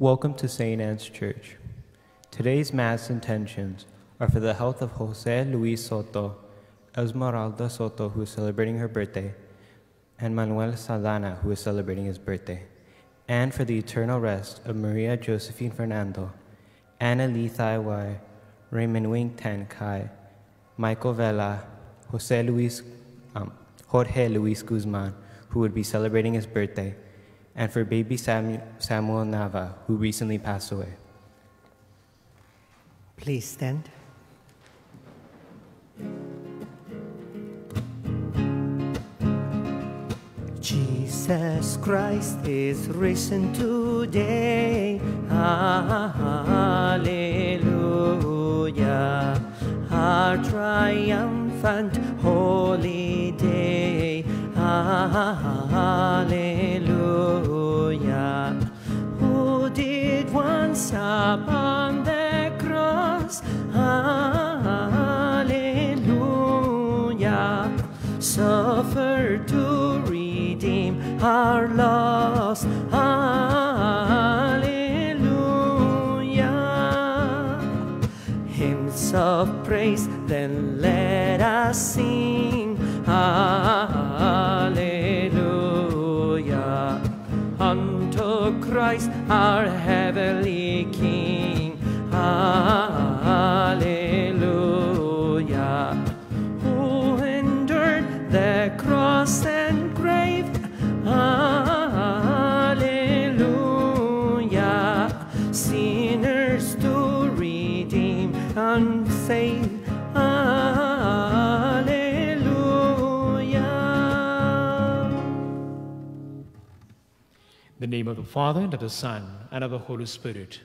Welcome to St. Anne's Church. Today's Mass intentions are for the health of Jose Luis Soto, Esmeralda Soto, who is celebrating her birthday, and Manuel Saldana, who is celebrating his birthday, and for the eternal rest of Maria Josephine Fernando, Anna Lee Thai Wai, Raymond Wing Tan Kai, Michael Vela, Jose Luis, um, Jorge Luis Guzman, who would be celebrating his birthday, and for baby Samu- Samuel Nava, who recently passed away. Please stand. Jesus Christ is risen today. Hallelujah. Our triumphant holy day. Hallelujah. Who did once upon the cross? Hallelujah. Suffer to redeem our loss. Hallelujah. Hymns of praise, name of the Father, and of the Son, and of the Holy Spirit.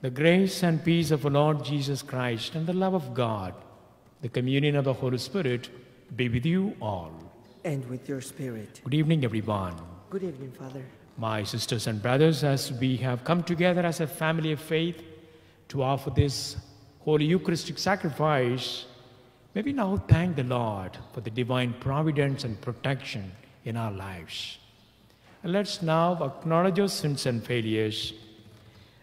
The grace and peace of our Lord Jesus Christ and the love of God, the communion of the Holy Spirit be with you all. And with your spirit. Good evening, everyone. Good evening, Father. My sisters and brothers, as we have come together as a family of faith to offer this holy Eucharistic sacrifice, may we now thank the Lord for the divine providence and protection in our lives. Let's now acknowledge our sins and failures,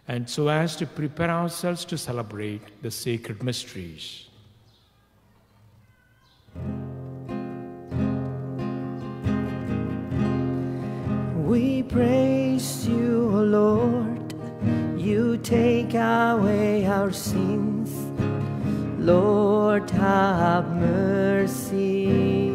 and so as to prepare ourselves to celebrate the sacred mysteries. We praise you, O Lord. You take away our sins. Lord, have mercy.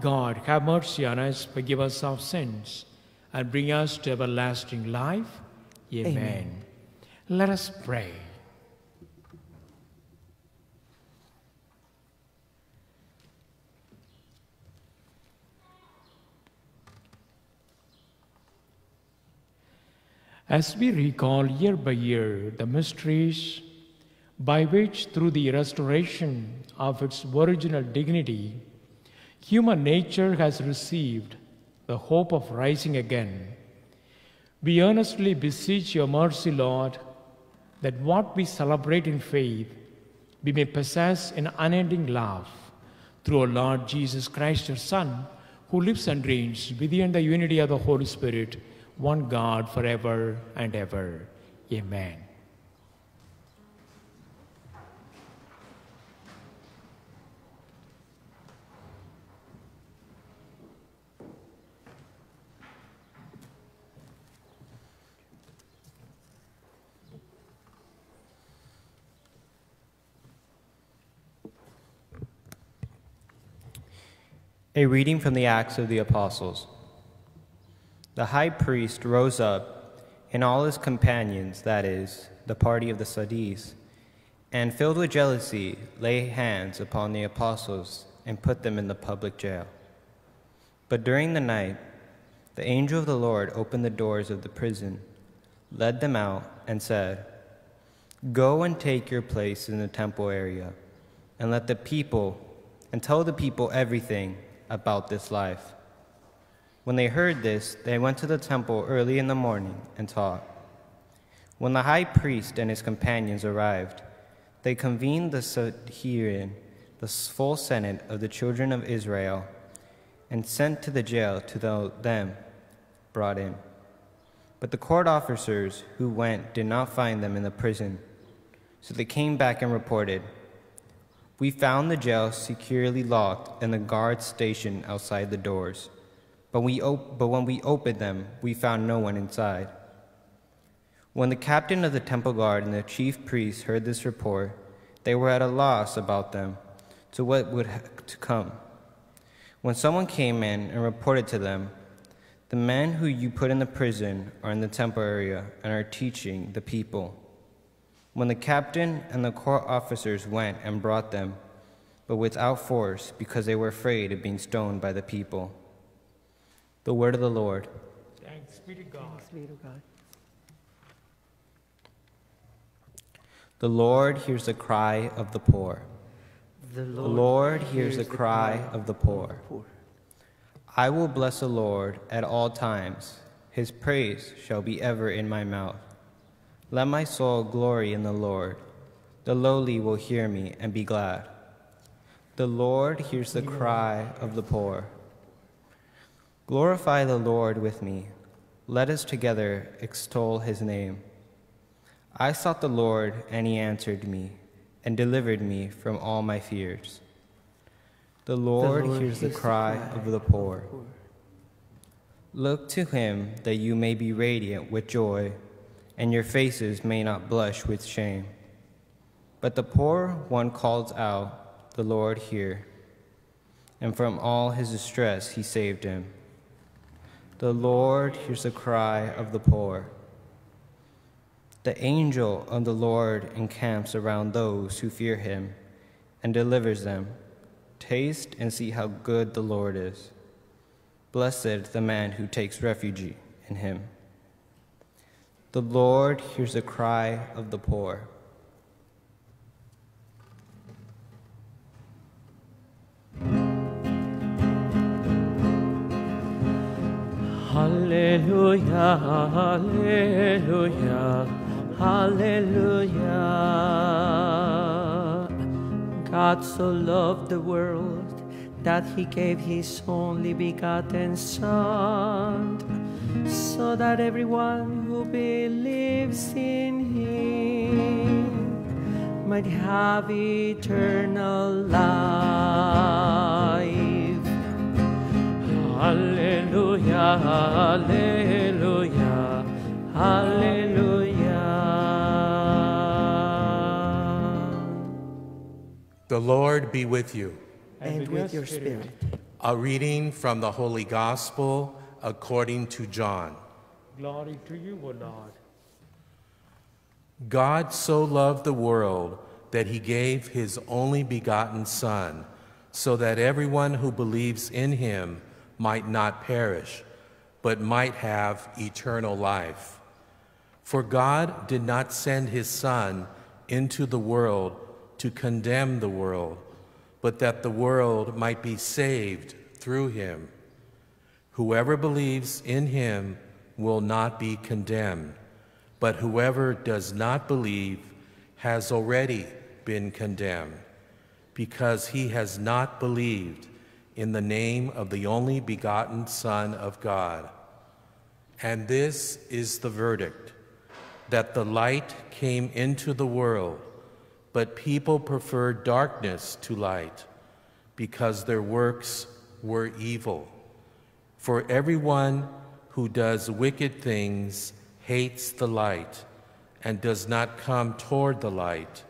God have mercy on us, forgive us our sins, and bring us to everlasting life. Amen. Amen. Let us pray. As we recall year by year the mysteries by which, through the restoration of its original dignity, human nature has received the hope of rising again, we earnestly beseech your mercy, Lord, that what we celebrate in faith we may possess in unending love through our Lord Jesus Christ, your Son, who lives and reigns with you in the unity of the Holy Spirit, one God forever and ever. Amen. A reading from the Acts of the Apostles. The high priest rose up, and all his companions, that is, the party of the Sadducees, and filled with jealousy, lay hands upon the apostles and put them in the public jail. But during the night, the angel of the Lord opened the doors of the prison, led them out, and said, Go and take your place in the temple area, and let the people, and tell the people everything about this life. When they heard this, they went to the temple early in the morning and taught. When the high priest and his companions arrived, they convened the Sanhedrin, the full senate of the children of Israel, and sent to the jail to the, them brought in. But the court officers who went did not find them in the prison. So they came back and reported, We found the jail securely locked and the guards stationed outside the doors. But, we but when we opened them, we found no one inside. When the captain of the temple guard and the chief priests heard this report, they were at a loss about them to what would to come. When someone came in and reported to them, The men who you put in the prison are in the temple area and are teaching the people. When the captain and the court officers went and brought them, but without force, because they were afraid of being stoned by the people. The word of the Lord. Thanks be to God. Thanks be to God. The Lord hears the cry of the poor. The The Lord hears the cry of the poor. poor. I will bless the Lord at all times. His praise shall be ever in my mouth. Let my soul glory in the Lord. The lowly will hear me and be glad. The Lord hears the cry of the poor. Glorify the Lord with me. Let us together extol his name. I sought the Lord, and he answered me, and delivered me from all my fears. The Lord, Lord hears the hears the cry cry of the poor. Look to him that you may be radiant with joy, and your faces may not blush with shame. But the poor one calls out, The Lord hear, and from all his distress he saved him. The Lord hears the cry of the poor. The angel of the Lord encamps around those who fear him and delivers them. Taste and see how good the Lord is. Blessed the man who takes refuge in him. The Lord hears the cry of the poor. Hallelujah, hallelujah, hallelujah. God so loved the world that he gave his only begotten Son, so that everyone who believes in him might have eternal life. Hallelujah, hallelujah, hallelujah. The Lord be with you. And with your spirit. A reading from the Holy Gospel according to John. Glory to you, O Lord. God so loved the world that he gave his only begotten Son, so that everyone who believes in him might not perish, but might have eternal life. For God did not send his Son into the world to condemn the world, but that the world might be saved through him. Whoever believes in him will not be condemned, but whoever does not believe has already been condemned, because he has not believed in the name of the only begotten Son of God. And this is the verdict that the light came into the world, but people preferred darkness to light because their works were evil. For everyone who does wicked things hates the light and does not come toward the light,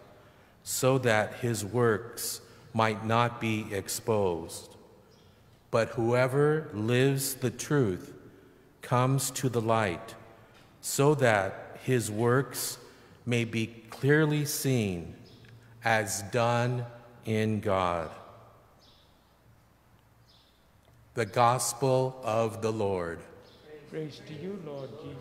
so that his works might not be exposed. But whoever lives the truth comes to the light, so that his works may be clearly seen as done in God. The Gospel of the Lord. Praise to you, Lord Jesus.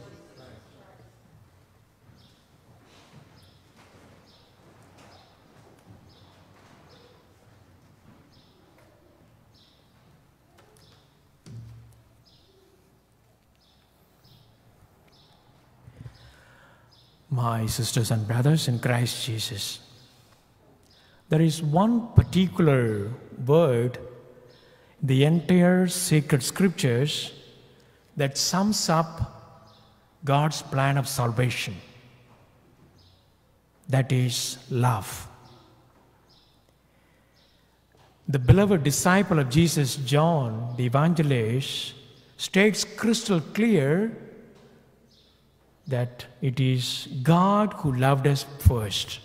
My sisters and brothers in Christ Jesus, there is one particular word, the entire sacred scriptures, that sums up God's plan of salvation. That is love. The beloved disciple of Jesus, John, the evangelist, states crystal clear that it is God who loved us first.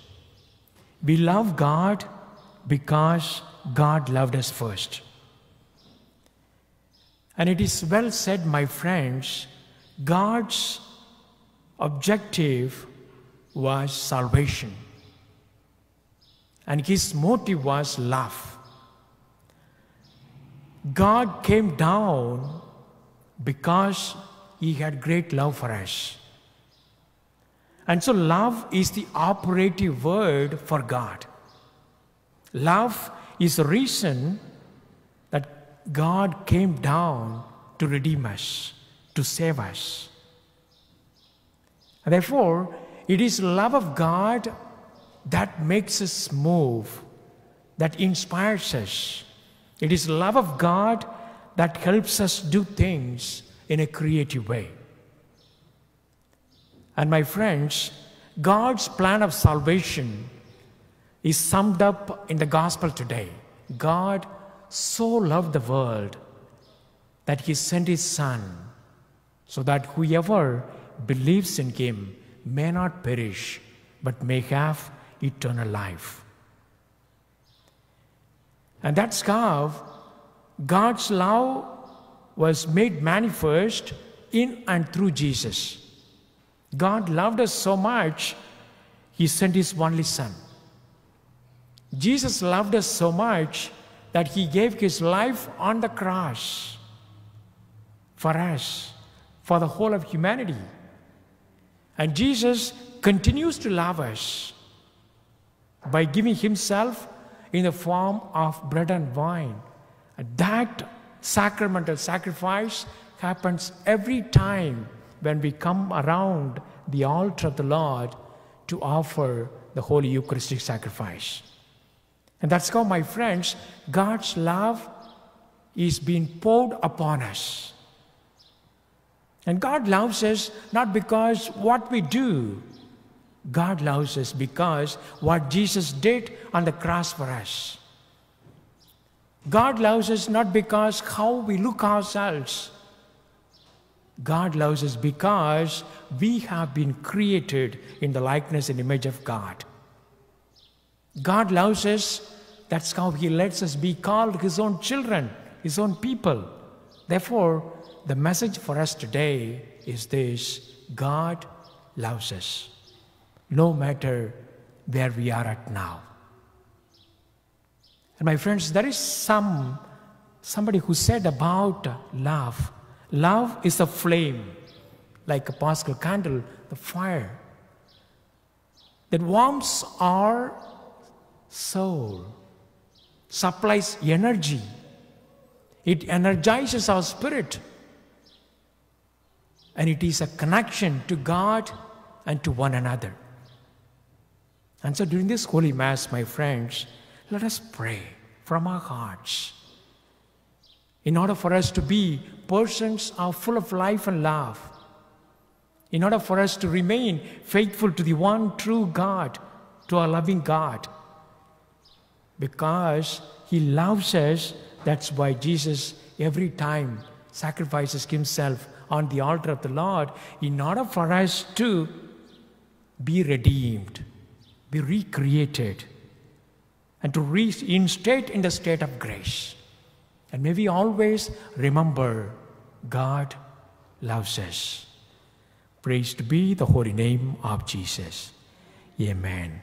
We love God because God loved us first. And it is well said, my friends, God's objective was salvation. And his motive was love. God came down because he had great love for us. And so, love is the operative word for God. Love is the reason God came down to redeem us, to save us. Therefore, it is love of God that makes us move, that inspires us. It is love of God that helps us do things in a creative way. And my friends, God's plan of salvation is summed up in the gospel today. God so loved the world that he sent his Son so that whoever believes in him may not perish but may have eternal life. And that's how God's love was made manifest in and through Jesus. God loved us so much, He sent His only Son. Jesus loved us so much that He gave His life on the cross for us, for the whole of humanity. And Jesus continues to love us by giving Himself in the form of bread and wine. That sacramental sacrifice happens every time when we come around the altar of the Lord to offer the Holy Eucharistic sacrifice. And that's how, my friends, God's love is being poured upon us. And God loves us not because what we do, God loves us because what Jesus did on the cross for us. God loves us not because how we look ourselves, God loves us because we have been created in the likeness and image of God. God loves us, that's how He lets us be called His own children, His own people. Therefore, the message for us today is this God loves us, no matter where we are at now. And my friends, there is some somebody who said about love Love is a flame, like a Paschal candle, the fire that warms our soul, supplies energy, it energizes our spirit, and it is a connection to God and to one another. And so during this Holy Mass, my friends, let us pray from our hearts in order for us to be persons are full of life and love, in order for us to remain faithful to the one true God, to our loving God. Because He loves us, that's why Jesus every time sacrifices Himself on the altar of the Lord in order for us to be redeemed, be recreated, and to reinstate in the state of grace. And may we always remember God loves us. Praised be the holy name of Jesus. Amen.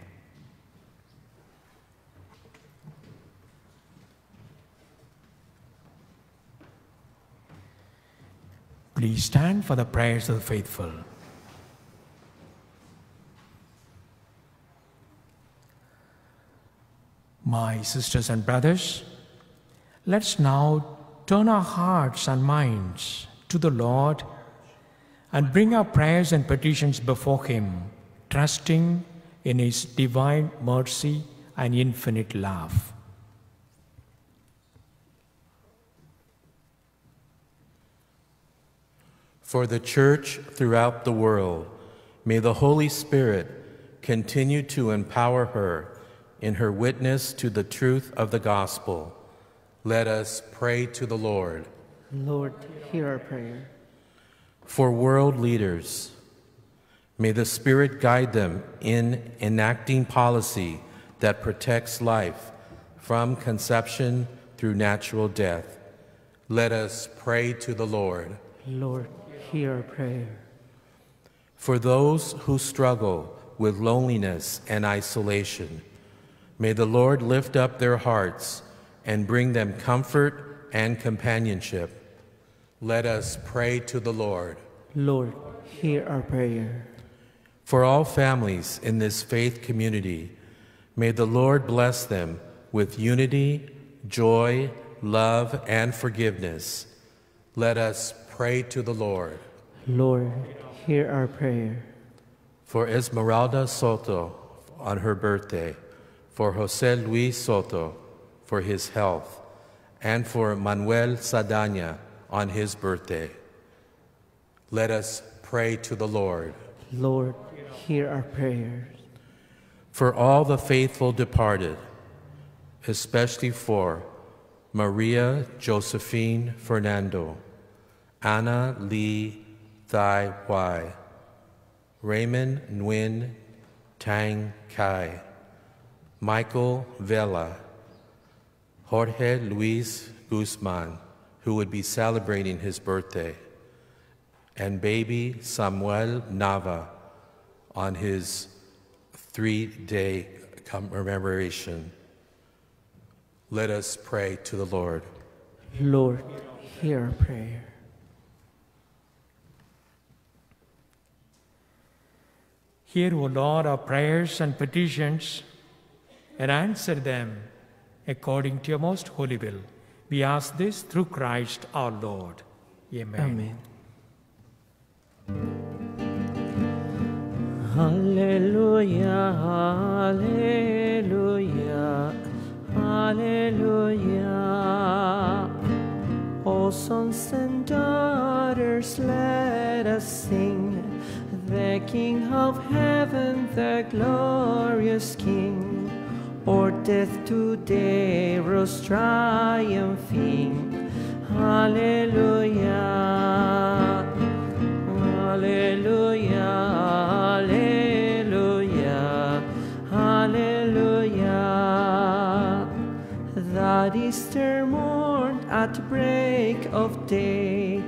Please stand for the prayers of the faithful. My sisters and brothers, let's now turn our hearts and minds to the Lord and bring our prayers and petitions before Him, trusting in His divine mercy and infinite love. For the church throughout the world, may the Holy Spirit continue to empower her in her witness to the truth of the gospel. Let us pray to the Lord. Lord, hear our prayer. For world leaders, may the Spirit guide them in enacting policy that protects life from conception through natural death. Let us pray to the Lord. Lord, hear our prayer. For those who struggle with loneliness and isolation, may the Lord lift up their hearts and bring them comfort and companionship. Let us pray to the Lord. Lord, hear our prayer. For all families in this faith community, may the Lord bless them with unity, joy, love, and forgiveness. Let us pray to the Lord. Lord, hear our prayer. For Esmeralda Soto on her birthday, for Jose Luis Soto for his health, and for Manuel Saldana on his birthday. Let us pray to the Lord. Lord, hear our prayers. For all the faithful departed, especially for Maria Josephine Fernando, Anna Lee Thai Wai, Raymond Nguyen Tang Kai, Michael Vela, Jorge Luis Guzman, who would be celebrating his birthday, and baby Samuel Nava on his three day commemoration. Let us pray to the Lord. Lord, hear our prayer. Hear, O Lord, our prayers and petitions, and answer them according to your most holy will. We ask this through Christ our Lord. Amen. Amen. Hallelujah, hallelujah, hallelujah. O sons and daughters, let us sing. The King of heaven, the glorious King, o'er death today rose triumphing. Hallelujah. Hallelujah, hallelujah, That Easter morn at break of day,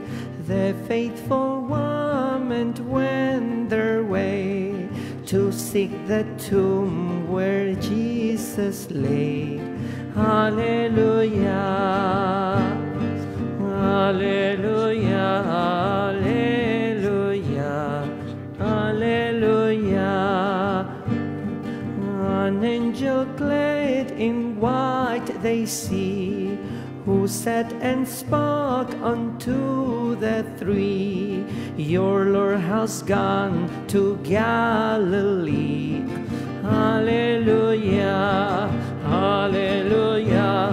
the faithful woman went their way to seek the tomb where Jesus lay. Hallelujah. Hallelujah, hallelujah, hallelujah. An angel clad in white they see, who sat and spoke unto the three. Your Lord has gone to Galilee. Hallelujah, hallelujah.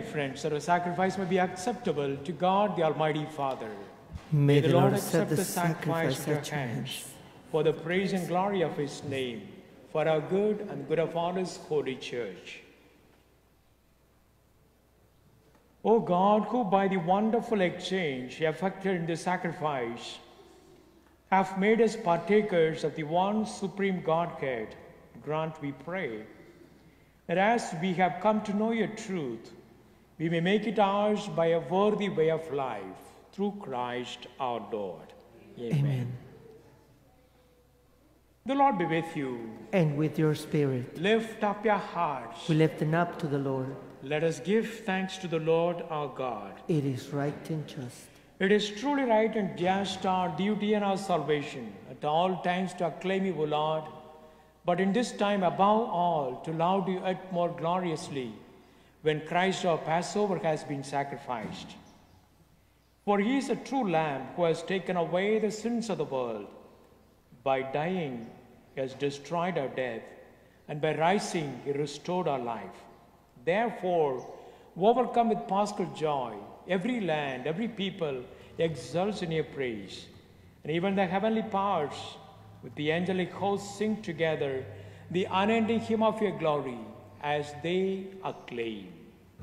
Friends, that our sacrifice may be acceptable to God the Almighty Father. May the Lord accept the sacrifice at your hands. for the praise and glory of his name, for our good and good of all his holy church. O God, who by the wonderful exchange effected in the sacrifice have made us partakers of the one supreme Godhead, grant, we pray, that as we have come to know your truth, we may make it ours by a worthy way of life through Christ our Lord. Amen. The Lord be with you. And with your spirit, Lift up your hearts. we lift them up to the Lord. Let us give thanks to the Lord our God. It is right and just. It is truly right and just our duty and our salvation at all times to acclaim you, O Lord, but in this time above all to laud you yet more gloriously when Christ our Passover has been sacrificed. For he is a true Lamb who has taken away the sins of the world. By dying, he has destroyed our death, and by rising, he restored our life. Therefore, overcome with paschal joy, every land, every people exults in your praise. And even the heavenly powers with the angelic hosts sing together the unending hymn of your glory as they acclaim.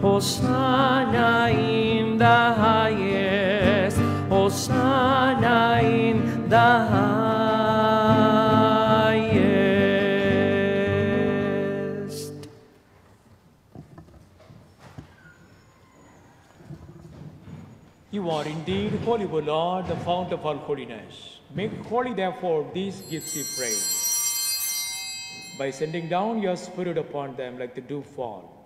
Hosanna in the highest. Hosanna in the highest. You are indeed holy, O Lord, the fount of all holiness. Make holy, therefore, these gifts, we pray, by sending down your Spirit upon them like the dew fall,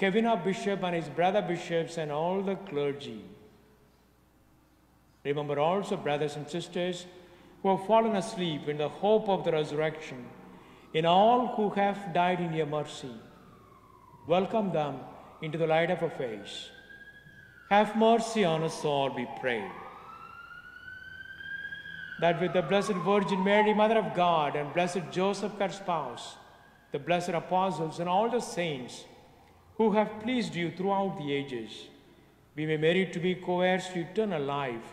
Kevin, our bishop, and his brother bishops, and all the clergy. Remember also, brothers and sisters, who have fallen asleep in the hope of the resurrection, in all who have died in your mercy. Welcome them into the light of your face. Have mercy on us all, we pray. That with the Blessed Virgin Mary, Mother of God, and Blessed Joseph, her spouse, the blessed apostles, and all the saints who have pleased you throughout the ages, we may merit to be co-heirs to eternal life,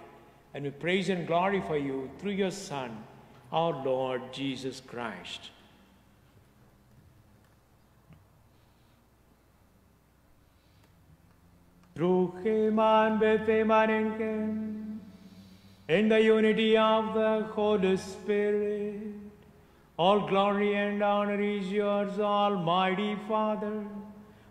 and we praise and glorify you through your Son, our Lord Jesus Christ. Through him and with him and in him, in the unity of the Holy Spirit, all glory and honor is yours, Almighty Father,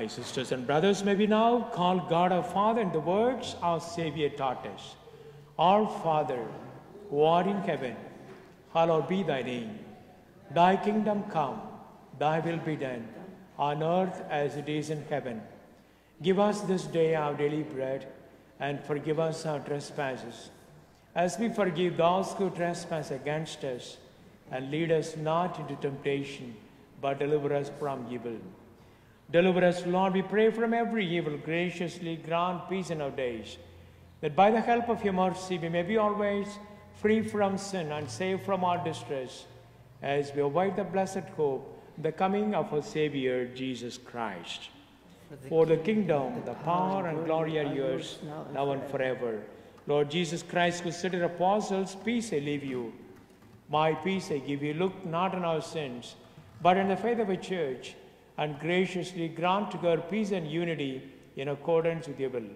My sisters and brothers, may we now call God our Father in the words our Savior taught us. Our Father, who art in heaven, hallowed be thy name. Thy kingdom come, thy will be done, on earth as it is in heaven. Give us this day our daily bread, and forgive us our trespasses, as we forgive those who trespass against us. And lead us not into temptation, but deliver us from evil. Deliver us, Lord, we pray from every evil. Graciously grant peace in our days, that by the help of your mercy we may be always free from sin and safe from our distress, as we await the blessed hope, the coming of our Savior, Jesus Christ. For the kingdom, the power, and glory are yours, now and forever. Lord Jesus Christ, who said to the apostles, Peace I leave you, my peace I give you. Look not on our sins, but in the faith of a church, and graciously grant to her peace and unity in accordance with your will,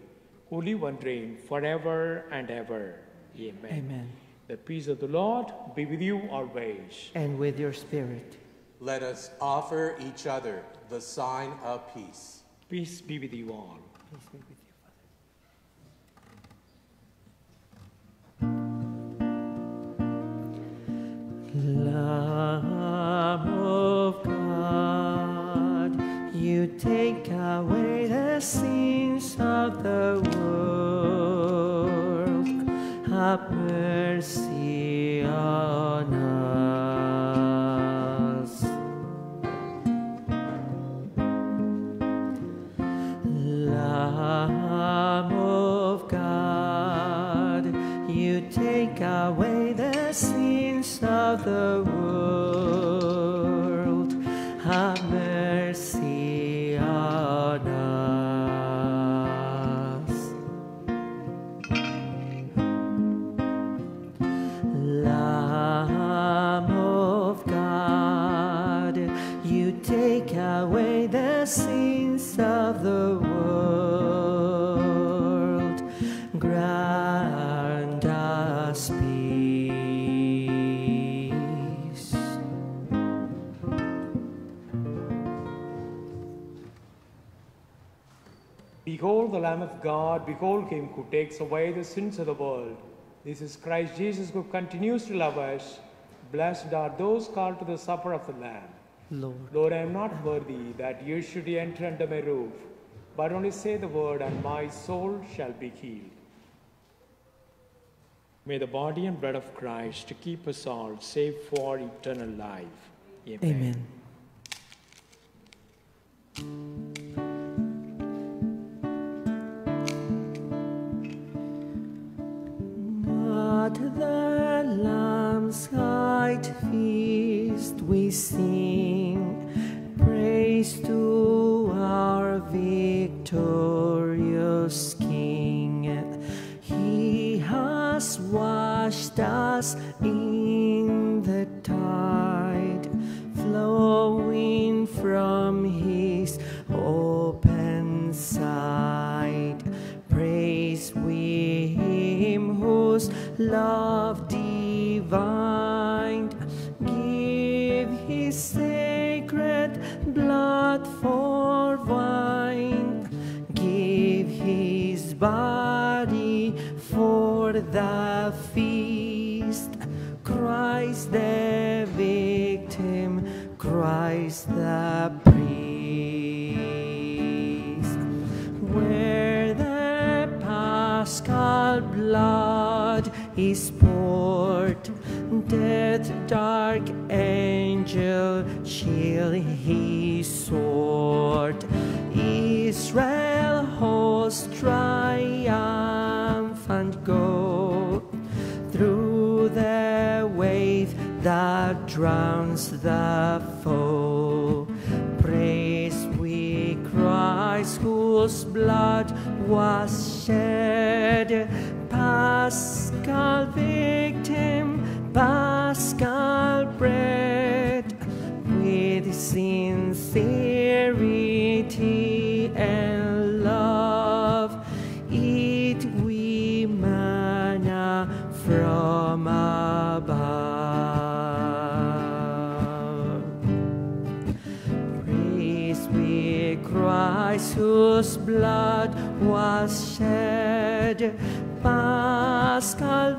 who live and reign forever and ever. Amen. Amen. The peace of the Lord be with you always. And with your spirit. Let us offer each other the sign of peace. Peace be with you all. Sins of the sins of the world. Grant us peace. Behold the Lamb of God, behold him who takes away the sins of the world. This is Christ Jesus who continues to love us. Blessed are those called to the supper of the Lamb. Lord, Lord, I am not worthy that you should enter under my roof, but only say the word, and my soul shall be healed. May the body and blood of Christ keep us all safe for eternal life. Amen. At the Lamb's height feast we sing praise to our victorious King. He has washed us in the tide love dark angel shield his sword. Israel host triumphant go through the wave that drowns the foe. Praise we Christ whose blood was shed, Paschal victim, Paschal Blood was shed, Paschal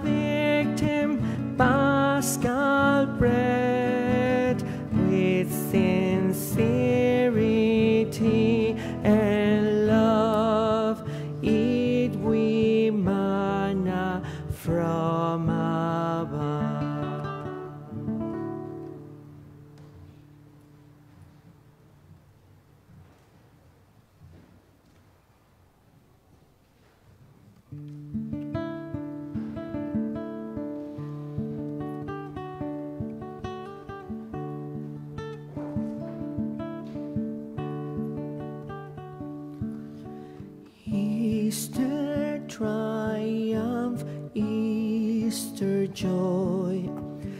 Easter joy.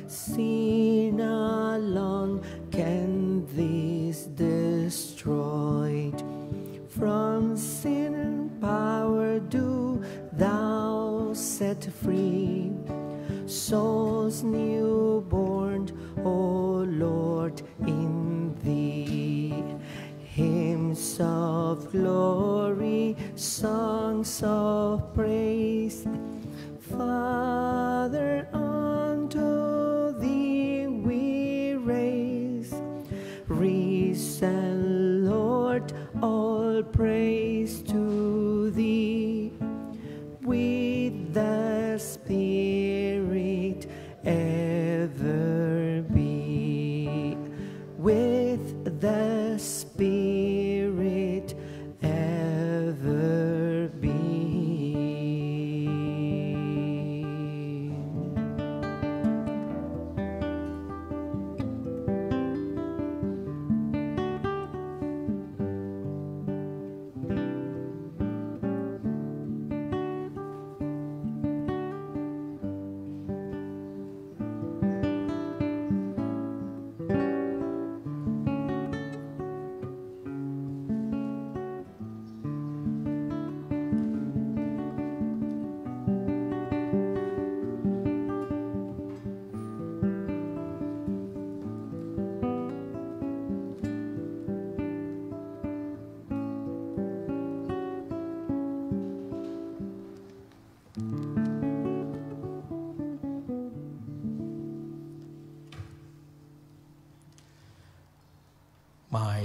Sin alone can this destroy. From sin and power do thou set free. Souls newborn, O Lord, in thee hymns of glory, songs of praise.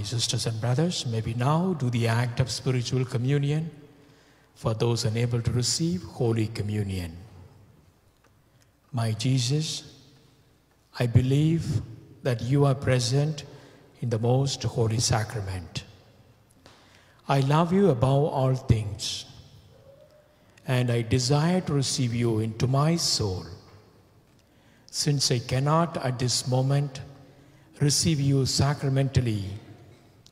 My sisters and brothers, may we now do the act of spiritual communion for those unable to receive Holy Communion. My Jesus, I believe that you are present in the most holy sacrament. I love you above all things, and I desire to receive you into my soul. Since I cannot at this moment receive you sacramentally,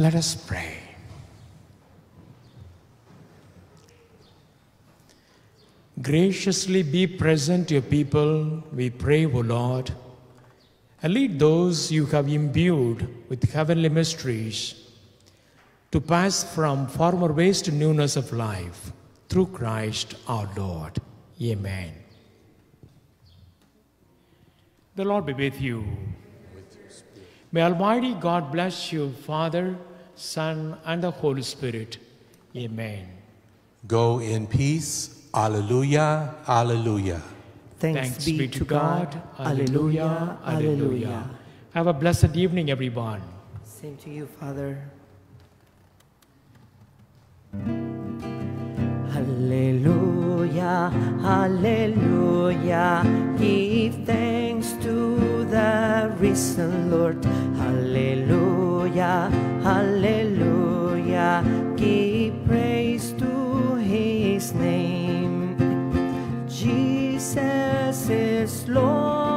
Let us pray. Graciously be present your people, we pray, O Lord, and lead those you have imbued with heavenly mysteries to pass from former ways to newness of life through Christ our Lord. Amen. The Lord be with you. May Almighty God bless you, Father, Son, and the Holy Spirit. Amen. Go in peace. Alleluia, alleluia. Thanks, be, to God. Alleluia, alleluia. Have a blessed evening, everyone. Same to you, Father. Hallelujah, hallelujah. Give thanks to the risen Lord. Hallelujah, hallelujah. Give praise to his name. Jesus is Lord